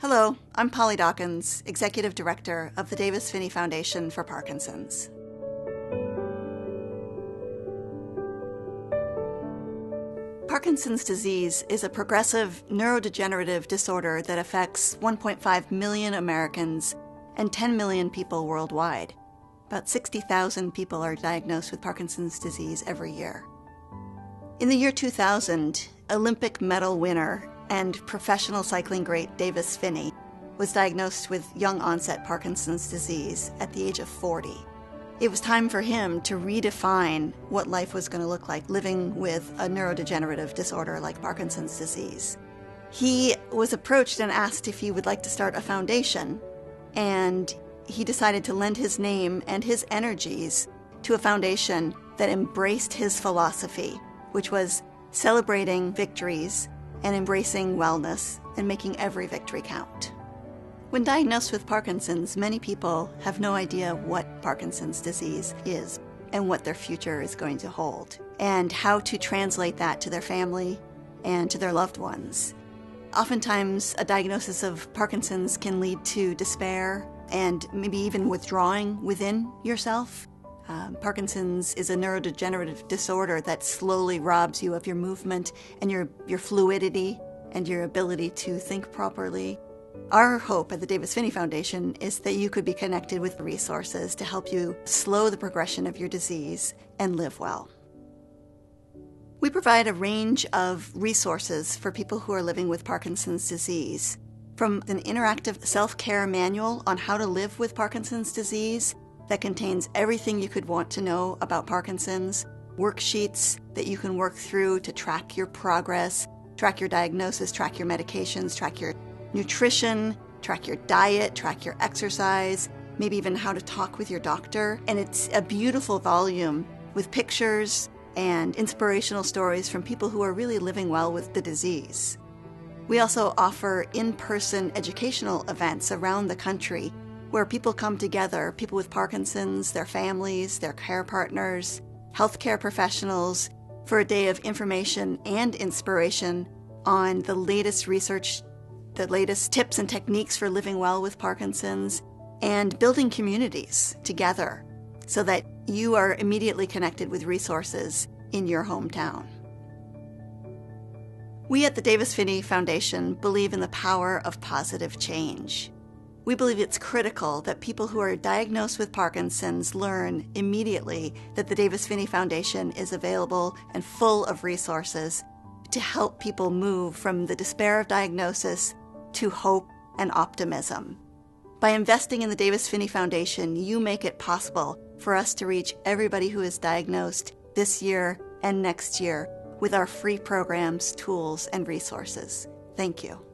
Hello, I'm Polly Dawkins, Executive Director of the Davis Phinney Foundation for Parkinson's. Parkinson's disease is a progressive neurodegenerative disorder that affects 1.5 million Americans and 10 million people worldwide. About 60,000 people are diagnosed with Parkinson's disease every year. In the year 2000, Olympic medal winner and professional cycling great Davis Phinney was diagnosed with young onset Parkinson's disease at the age of 40. It was time for him to redefine what life was going to look like living with a neurodegenerative disorder like Parkinson's disease. He was approached and asked if he would like to start a foundation, and he decided to lend his name and his energies to a foundation that embraced his philosophy, which was celebrating victories and embracing wellness and making every victory count. When diagnosed with Parkinson's, many people have no idea what Parkinson's disease is and what their future is going to hold, and how to translate that to their family and to their loved ones. Oftentimes, a diagnosis of Parkinson's can lead to despair and maybe even withdrawing within yourself. Um, Parkinson's is a neurodegenerative disorder that slowly robs you of your movement and your, your fluidity and your ability to think properly. Our hope at the Davis Phinney Foundation is that you could be connected with resources to help you slow the progression of your disease and live well. We provide a range of resources for people who are living with Parkinson's disease, from an interactive self care manual on how to live with Parkinson's disease that contains everything you could want to know about Parkinson's, worksheets that you can work through to track your progress, track your diagnosis, track your medications, track your nutrition, track your diet, track your exercise, maybe even how to talk with your doctor. And it's a beautiful volume with pictures and inspirational stories from people who are really living well with the disease. We also offer in person educational events around the country where people come together people with Parkinson's, their families, their care partners, healthcare professionals for a day of information and inspiration on the latest research the latest tips and techniques for living well with Parkinson's, and building communities together so that you are immediately connected with resources in your hometown. We at the Davis Phinney Foundation believe in the power of positive change. We believe it's critical that people who are diagnosed with Parkinson's learn immediately that the Davis Phinney Foundation is available and full of resources to help people move from the despair of diagnosis to hope and optimism. By investing in the Davis Phinney Foundation, you make it possible for us to reach everybody who is diagnosed this year and next year with our free programs, tools, and resources. Thank you.